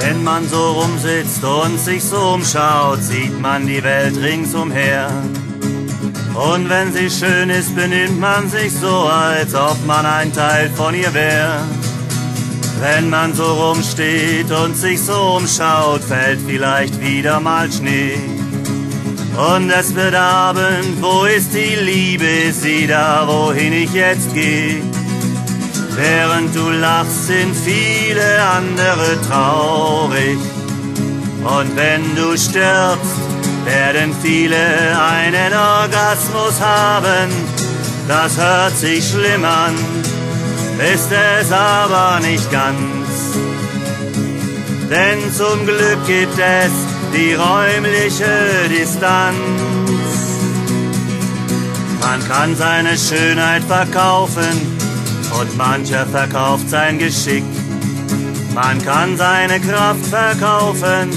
Wenn man so rumsitzt und sich so umschaut, sieht man die Welt ringsumher. Und wenn sie schön ist, benimmt man sich so, als ob man ein Teil von ihr wäre. Wenn man so rumsteht und sich so umschaut, fällt vielleicht wieder mal Schnee. Und es wird Abend, wo ist die Liebe, ist sie da, wohin ich jetzt geh? Während du lachst, sind viele andere traurig. Und wenn du stirbst, werden viele einen Orgasmus haben. Das hört sich schlimm an, ist es aber nicht ganz. Denn zum Glück gibt es die räumliche Distanz. Man kann seine Schönheit verkaufen und mancher verkauft sein Geschick. Man kann seine Kraft verkaufen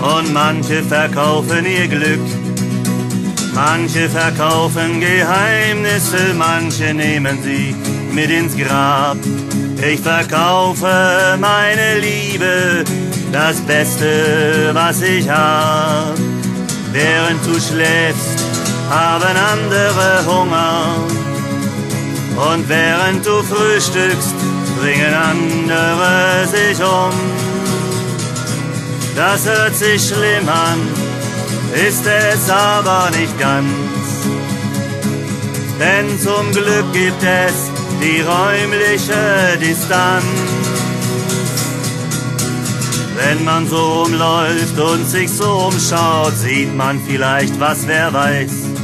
und manche verkaufen ihr Glück. Manche verkaufen Geheimnisse, manche nehmen sie mit ins Grab. Ich verkaufe meine Liebe, das Beste, was ich hab. Während du schläfst, haben andere Hunger. Und während du frühstückst, bringen andere sich um. Das hört sich schlimm an, ist es aber nicht ganz. Denn zum Glück gibt es die räumliche Distanz. Wenn man so rumläuft und sich so umschaut, sieht man vielleicht was, wer weiß.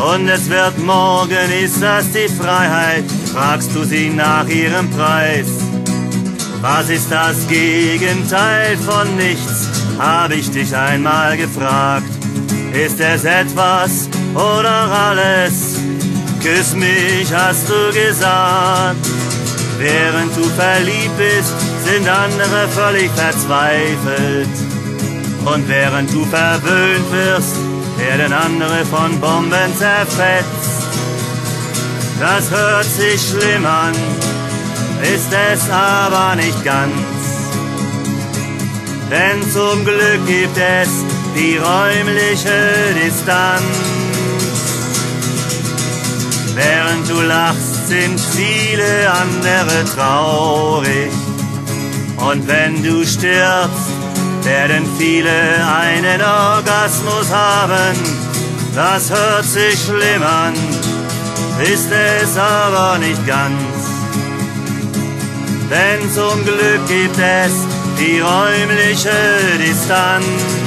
Und es wird morgen, ist das die Freiheit, fragst du sie nach ihrem Preis. Was ist das Gegenteil von nichts, hab ich dich einmal gefragt. Ist es etwas oder alles? Küss mich, hast du gesagt. Während du verliebt bist, sind andere völlig verzweifelt. Und während du verwöhnt wirst, werden andere von Bomben zerfetzt. Das hört sich schlimm an, ist es aber nicht ganz. Denn zum Glück gibt es die räumliche Distanz. Während du lachst, sind viele andere traurig. Und wenn du stirbst, werden viele einen Orgasmus haben. Das hört sich schlimm an, ist es aber nicht ganz. Denn zum Glück gibt es die räumliche Distanz.